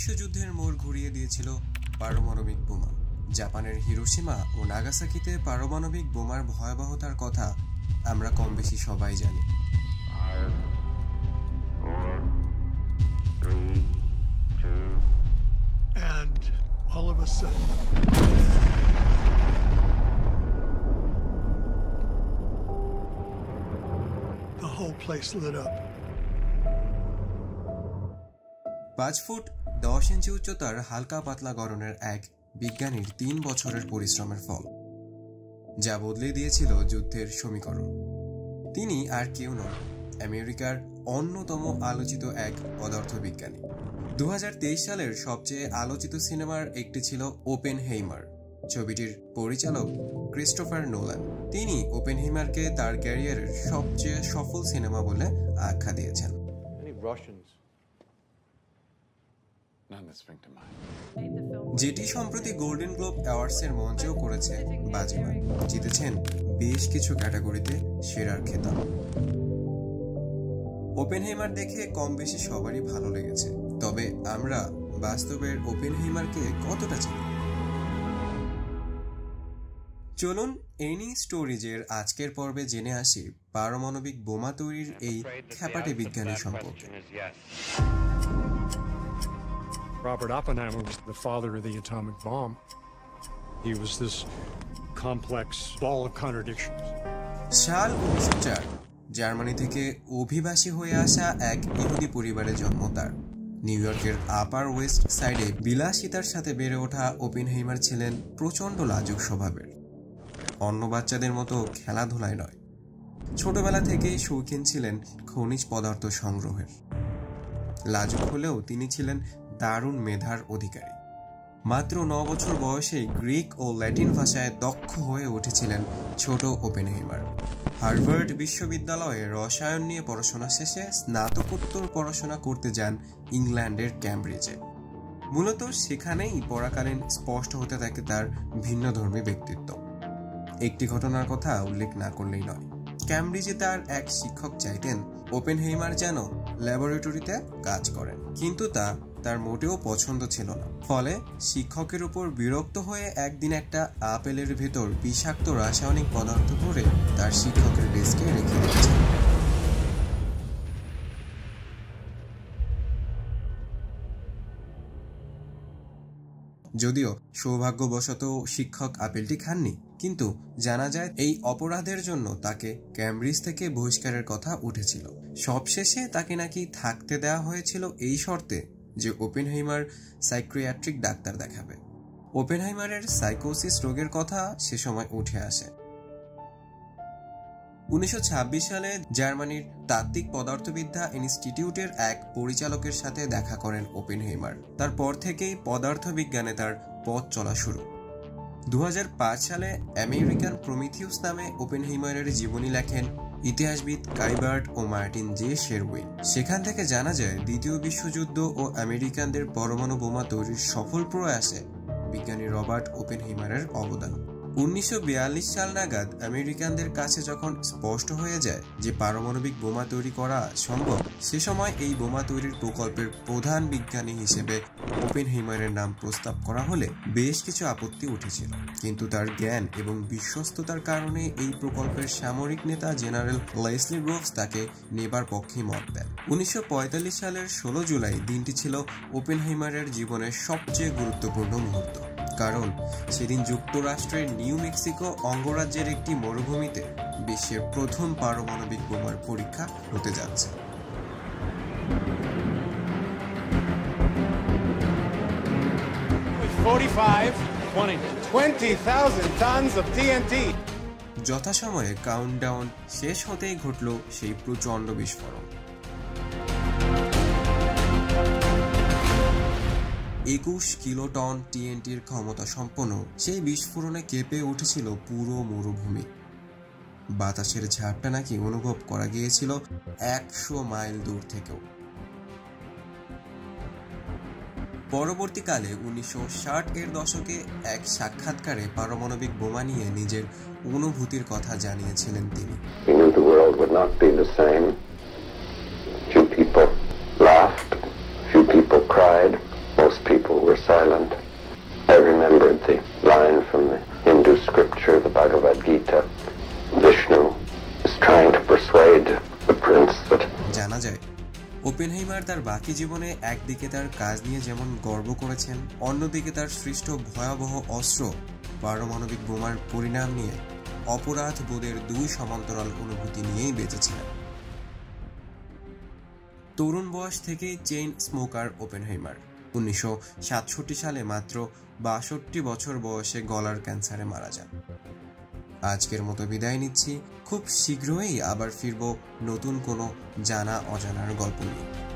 বিশ্বযুদ্ধের মোড় ঘুরিয়ে দিয়েছিল পারমাণবিক বোমা জাপানের হিরোসীমা ও নাগাসাকিতে পারমাণবিক বোমার ভয়াবহতার কথা আমরা কম বেশি সবাই জানি Five, four, three, two, all of a sudden, the whole place lit up. পাঁচ ফুট দশ ইঞ্চি উচ্চতার হালকা পাতলা গড়নের এক বিজ্ঞানীর তিন বছরের পরিশ্রমের ফল, যা বদলে দিয়েছিল যুদ্ধের সমীকরণ। তিনি আর কেউ নন, আমেরিকার অন্যতম আলোচিত এক পদার্থবিজ্ঞানী। দু হাজার তেইশ সালের সবচেয়ে আলোচিত সিনেমার একটি ছিল ওপেন হেইমার ছবিটির পরিচালক ক্রিস্টোফার নোলান। তিনি ওপেন হেইমারকে তার ক্যারিয়ারের সবচেয়ে সফল সিনেমা বলে আখ্যা দিয়েছেন। যেটি সম্প্রতি গোল্ডেন গ্লোব অ্যাওয়ার্ডসের মঞ্চেও করেছে বাজিমাত। জিতেছেন বেশ কিছু ক্যাটাগরিতে সেরার খেতাব। ওপেনহেইমার দেখে কম বেশি সবারই ভালো লেগেছে। তবে আমরা বাস্তবের ওপেনহেইমারকে কতটা চিনি? চলুন এনি স্টোরিজের আজকের পর্বে জেনে আসি পারমাণবিক বোমা তৈরির এই খ্যাপাটে বিজ্ঞানী সম্পর্কে. Robert Oppenheimer was the father of the atomic bomb. He was this complex ball of contradictions. সাল উনিশশো চার জার্মানি থেকে অভিবাসী হয়ে আসা এক ইহুদি পরিবারে জন্ম তার নিউ ইয়র্কের আপার ওয়েস্ট সাইডে বিলাসিতার সাথে বেড়ে ওঠা ওপেনহেইমার ছিলেন প্রচণ্ড লাজুক স্বভাবের অন্য বাচ্চাদের মতো খেলাধুলায় নয় ছোটবেলা থেকেই শৌখিন ছিলেন খনিজ পদার্থ সংগ্রহের লাজুক হলেও তিনি ছিলেন দারুণ মেধার অধিকারী। মাত্র ন বছর বয়সে গ্রিক ও ল্যাটিন ভাষায় দক্ষ হয়ে উঠেছিলেন ছোট ওপেনহেইমার। হার্ভার্ড বিশ্ববিদ্যালয়ে রসায়ন নিয়ে পড়াশোনা শেষে স্নাতকোত্তর পড়াশোনা করতে যান ইংল্যান্ডের ক্যামব্রিজে। মূলত সেখানেই পড়াকালীন স্পষ্ট হতে থাকে তার ভিন্নধর্মী ব্যক্তিত্ব। একটি ঘটনার কথা উল্লেখ না করলেই নয়। ক্যামব্রিজে তার এক শিক্ষক চাইতেন, ওপেনহেইমার যেন ল্যাবরেটরিতে কাজ করেন। কিন্তু তা তার মোটেও পছন্দ ছিল না। ফলে শিক্ষকের উপর বিরক্ত হয়ে একদিন একটা আপেলের ভেতর বিষাক্ত রাসায়নিক পদার্থ ভরে তার শিক্ষকের ডেস্কে রেখে দিয়েছে। যদিও সৌভাগ্যবশত শিক্ষক আপেলটি খাননি, কিন্তু জানা যায় এই অপরাধের জন্য তাকে ক্যামব্রিজ থেকে বহিষ্কারের কথা উঠেছিল। সবশেষে তাকে নাকি থাকতে দেওয়া হয়েছিল এই শর্তে। যে ওপেনহাইমার সাইক্রিয়াট্রিক ডাক্তার দেখাবে। ওপেনহাইমারের সাইকোসিস রোগের কথা সে সময় উঠে আসে। উনিশশো ছাব্বিশ সালে জার্মানির তাত্ত্বিক পদার্থবিদ্যা ইনস্টিটিউটের এক পরিচালকের সাথে দেখা করেন ওপেনহেইমার। তারপর থেকেই পদার্থবিজ্ঞানে তার পথ চলা শুরু। দু হাজার পাঁচ সালে আমেরিকান প্রমিথিউস নামে ওপেনহেইমারের জীবনী লেখেন ইতিহাসবিদ কাইবার্ট ও মার্টিন জে শেরউইন সেখান থেকে জানা যায়, দ্বিতীয় বিশ্বযুদ্ধ ও আমেরিকানদের পরমাণু বোমা তৈরির সফল প্রয়াসে বিজ্ঞানী রবার্ট ওপেনহেইমারের অবদান। উনিশশো বিয়াল্লিশ সাল নাগাদ আমেরিকানদের কাছে যখন স্পষ্ট হয়ে যায় যে পারমাণবিক বোমা তৈরি করা সম্ভব, সে সময় এই বোমা তৈরির প্রকল্পের প্রধান বিজ্ঞানী হিসেবে ওপেনহেইমারের নাম প্রস্তাব করা হলে বেশ কিছু আপত্তি উঠেছিল। কিন্তু তার জ্ঞান এবং বিশ্বস্ততার কারণে এই প্রকল্পের সামরিক নেতা জেনারেল লেসলি গ্রোভস তাকে নেবার পক্ষে মত দেন। উনিশশো পঁয়তাল্লিশ সালের ষোলো জুলাই দিনটি ছিল ওপেনহেইমারের জীবনের সবচেয়ে গুরুত্বপূর্ণ মুহূর্ত। কারণ সেদিন যুক্তরাষ্ট্রের নিউ মেক্সিকো অঙ্গরাজ্যের একটি মরুভূমিতে বিশ্বের প্রথম পারমাণবিক বোমার পরীক্ষা হতে যাচ্ছে With 45, 20. 20,000 tons of TNT. যথাসময়ে কাউন্টডাউন শেষ হতেই ঘটল সেই প্রচণ্ড বিস্ফোরণ একুশ কিলোটন টিএনটির ক্ষমতা সম্পন্ন, সেই বিস্ফোরণে কেঁপে উঠেছিল পুরো মরুভূমি। বাতাসের ঝাপটা নাকি অনুভব করা গিয়েছিল একশো মাইল দূর থেকেও। পরবর্তীকালে উনিশশো ষাট এর দশকে এক সাক্ষাৎকারে পারমাণবিক বোমা নিয়ে নিজের অনুভূতির কথা জানিয়েছিলেন তিনি। Silent. I remembered the line from the Hindu scripture, the Bhagavad Gita. Vishnu is trying to persuade the prince that জানা যায় ওপেনহেইমার তার বাকি জীবনে একদিকে তার কাজ নিয়ে যেমন গর্ব করেছেন অন্যদিকে তার সৃষ্ট ভয়াবহ অস্ত্র পারমাণবিক বোমার পরিণাম নিয়ে অপরাধ বোধের দুই সমান্তরাল অনুভূতি নিয়েই বেঁচেছিলেন তরুণ বয়স থেকেই চেইন স্মোকার ওপেনহেইমার উনিশশো সাতষট্টি সালে মাত্র বাষট্টি বছর বয়সে গলার ক্যান্সারে মারা যান। আজকের মতো বিদায় নিচ্ছি। খুব শীঘ্রই আবার ফিরব নতুন কোনো জানা অজানার গল্প নিয়ে।